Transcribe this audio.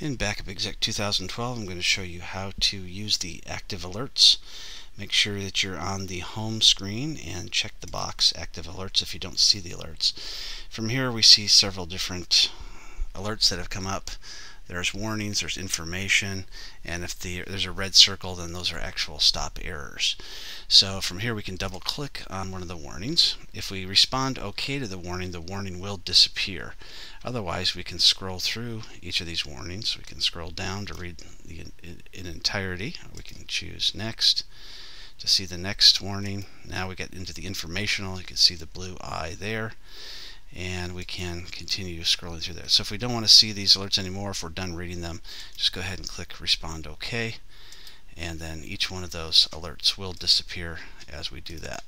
In Backup Exec 2012, I'm going to show you how to use the active alerts. Make sure that you're on the home screen and check the box active alerts if you don't see the alerts. From here we see several different alerts that have come up. There's warnings, there's information, and if the, there's a red circle, then those are actual stop errors. So from here we can double click on one of the warnings. If we respond OK to the warning, the warning will disappear. Otherwise, we can scroll through each of these warnings. We can scroll down to read the in, in entirety. We can choose next to see the next warning. Now we get into the informational. You can see the blue eye there and we can continue scrolling through there. So if we don't want to see these alerts anymore, if we're done reading them, just go ahead and click respond OK and then each one of those alerts will disappear as we do that.